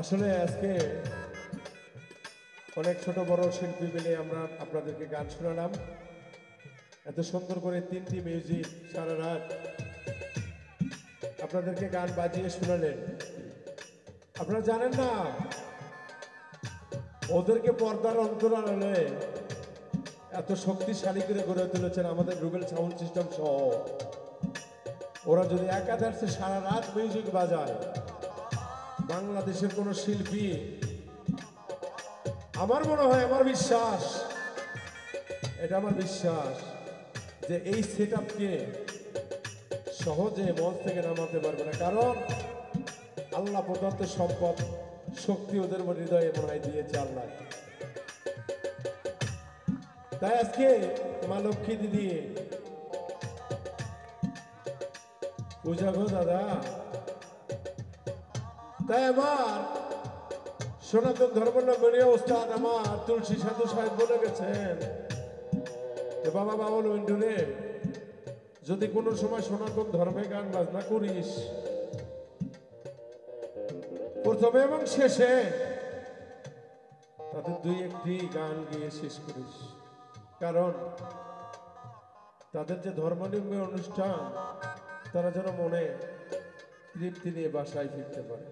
আসলে আজকে অনেক ছোট বড় শিল্পী মিলে আমরা আপনাদেরকে গান শোনালাম। এত সুন্দর করে তিনটি মিউজিক সারা রাত আপনাদেরকে গান বাজিয়ে শোনালেন। আপনারা জানেন না, ওদেরকে পর্দার অন্তরালে এত শক্তিশালী করে গড়ে তুলেছেন আমাদের রুবেল সাউন্ড সিস্টেম সহ। ওরা যদি একাধারে সারা রাত মিউজিক বাজায় বাংলাদেশের কোনো শিল্পী আমার মনে হয়, আমার বিশ্বাস, এটা আমার বিশ্বাস যে এই সেট সহজে মঞ্চ থেকে নামাতে পারবে না। কারণ আল্লাহ প্রদত্ত সম্পদ শক্তি ওদের হৃদয়ে মনে দিয়েছে আল্লাহ। তাই আজকে মা লক্ষ্মী দিদি, পূজা গো দাদা তাই আমার সনাতন ধর্মনগরীয় ওস্তাদ আমার তুলসী সাধু সাহেব বলে গেছেন। যে বাবা বাবুল মিন্টুরে যদি কোনো সময় সনাতন ধর্মে গান বাজনা করিস, প্রথমে এবং শেষে তাদের দুই একটি গান গিয়ে শেষ করিস। কারণ তাদের যে ধর্মলিঙ্গ অনুষ্ঠান, তারা যেন মনে তৃপ্তি নিয়ে বাসায় ফিরতে পারে।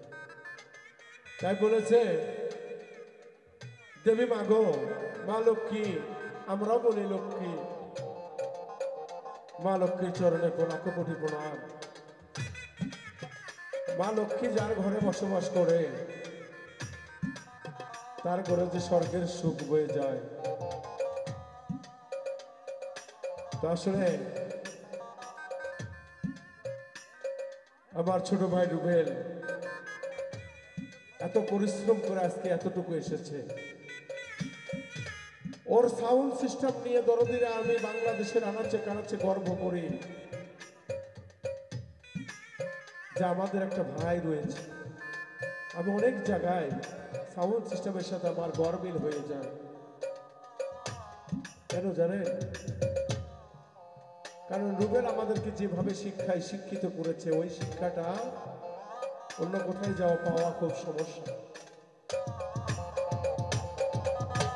তাই বলেছে, দেবী মাগো মা লক্ষ্মী, আমরাও বলি লক্ষ্মী। মা লক্ষ্মীর চরণে লাখ কোটি প্রণাম। মা লক্ষ্মী যার ঘরে বসবাস করে, তার ঘরে যে স্বর্গের সুখ বয়ে যায়। তা আসলে আমার ছোট ভাই রুবেল এত পরিশ্রম করে আজকে এতটুকু এসেছে। ওর সাউন্ড সিস্টেম নিয়ে দরদিরা আমি বাংলাদেশের আনাচ্ছে কানাচ্ছে গর্ব করি। যে আমাদের একটা ভাই রয়েছে। আমি অনেক জায়গায় সাউন্ড সিস্টেমের সাথে আমার গরমিল হয়ে যায়। কেন জানেন? কারণ রুবেল আমাদেরকে যেভাবে শিক্ষায় শিক্ষিত করেছে, ওই শিক্ষাটা অন্য কোথায় যাওয়া পাওয়া খুব সমস্যা।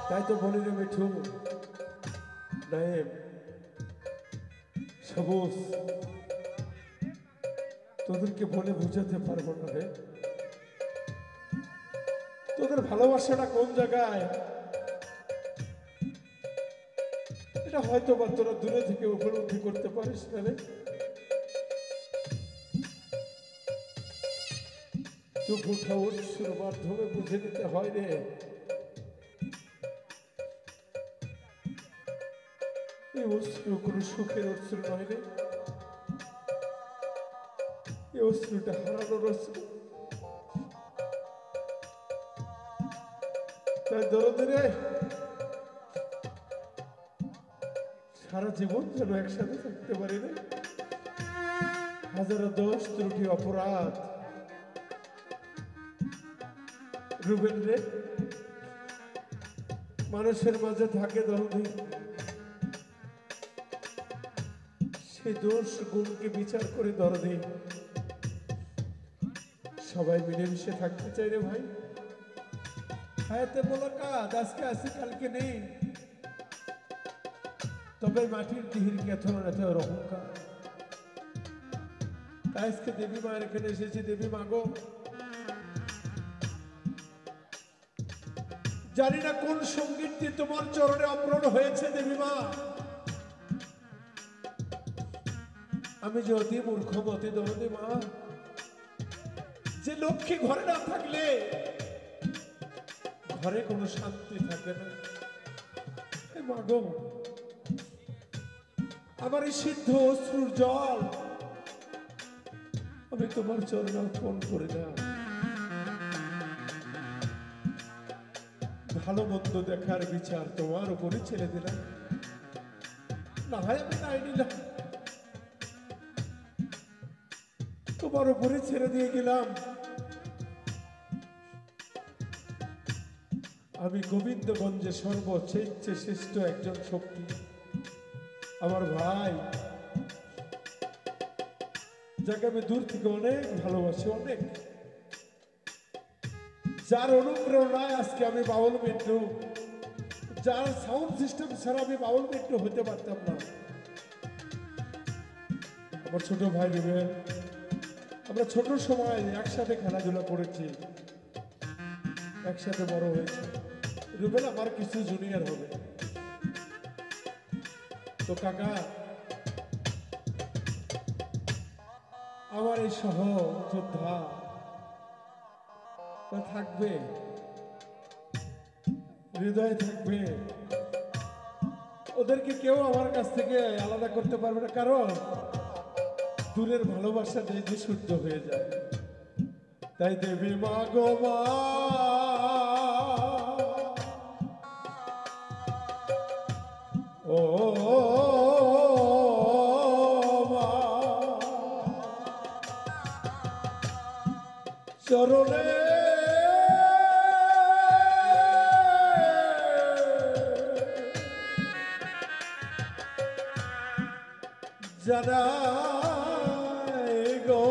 তাই তো বলি রে মিঠু সবুজ, তোদেরকে বলে বুঝাতে পারব না রে। তোদের ভালোবাসাটা কোন জায়গায়? এটা হয়তো বা তোরা দূরে থেকে উপলব্ধি করতে পারিস না রে। মাধ্যমে বুঝে নিতে হয় রে। কোন সুখের নয় রে। অশ্রুটা হারানোর তাই দরদে রে, সারা জীবন যেন একসাথে থাকতে পারি রে। হাজারো দোষ ত্রুটি, অপরাধ। রুবেন রে। মানুষের মাঝে থাকে দরদি সেই দোষ গুণকে বিচার করে দরদি। সবাই মিলেমিশে থাকতে চাই রে ভাই। হায়াতে মোলাকাত, আজকে আসি, কালকে নেই। তবে মাটির দিহির কেথন এত অহংকার। তাই আজকে দেবী মায়ের এখানে এসেছি, দেবী মাগো জানি না কোন সঙ্গীতটি তোমার চরণে অপ্রণ হয়েছে, দেবী মা। আমি যে অতি মূর্খমতি দরদি মা। যে লক্ষ্মী ঘরে না থাকলে ঘরে কোনো শান্তি থাকে না। এ মা গো, আমার এই সিদ্ধ অশ্রুর জল আমি তোমার চরণে অর্পণ করে না ভালো মন্দ দেখার বিচার তোমার উপরে ছেড়ে দিলাম। না হয় আমি নাই নিলাম। তোমার উপরে ছেড়ে দিয়ে গেলাম। আমি গোবিন্দগঞ্জে সর্বচেয়ে শ্রেষ্ঠ একজন শক্তি। আমার ভাই, যাকে আমি দূর থেকে অনেক ভালোবাসি, অনেক। যার অনুপ্রেরণায় আজকে আমি বাউল মিন্টু যার সাউন্ড সিস্টেম ছাড়া আমি বাউল মিন্টু হতে পারতাম না। আমার ছোট ভাই রুবেল আমরা ছোট সময় একসাথে খেলাধুলা করেছি। একসাথে বড় হয়েছে। রুবেল আমার কিছু জুনিয়র হবে। তো কাকা, আমার এই সহ যোদ্ধা তা থাকবে। হৃদয়ে থাকবে। ওদেরকে কেউ আমার কাছ থেকে আলাদা করতে পারবে না, কারণ দূরের ভালোবাসা যে যে শুদ্ধ হয়ে যায়। তাই দেবী, মা গো মা। চরণে জানাই গো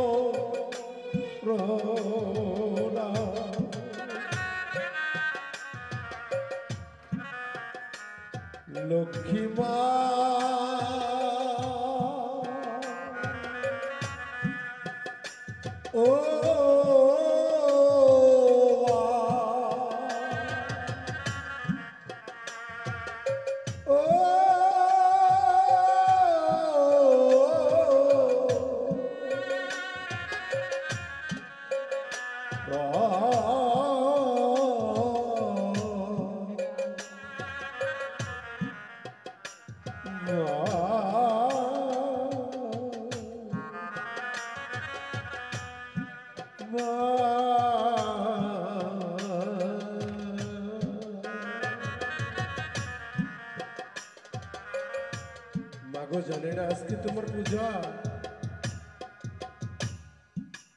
লক্ষ্মী মা মাগো জানে আজকে তোমার পূজা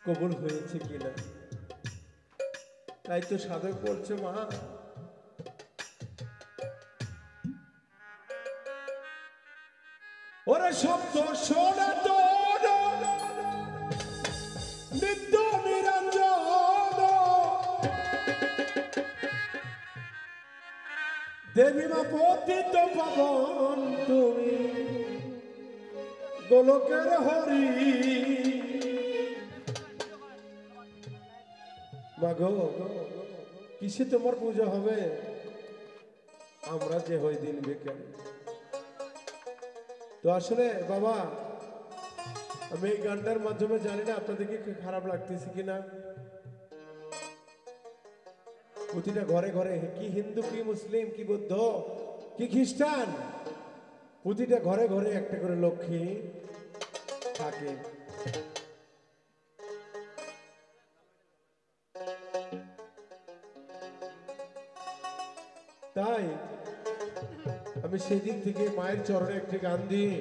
কবুল হয়েছে কিনা তাই তো সাধক বলছে মা ওরে শব্দ সনাতন দেবী মা, পতিত পাবন তুমি, গোলকের হরি। মাগো কিসে তোমার পূজা হবে? আমরা যে হই দিন বেকার তো আসলে বাবা, আমি এই গানটার মাধ্যমে জানি না আপনাদেরকে খারাপ লাগতেছে কিনা। প্রতিটা ঘরে ঘরে, কি হিন্দু, কি মুসলিম, কি বৌদ্ধ, কি খ্রিস্টান? প্রতিটা ঘরে ঘরে একটা করে লক্ষ্মী থাকে। তাই আমি সেদিক থেকে মায়ের চরণে একটি গান দিই,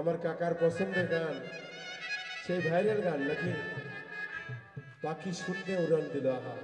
আমার কাকার পছন্দের গান, সেই ভাইরাল গান নাকি, পাখি শুনতে উড়ান দিল আহা।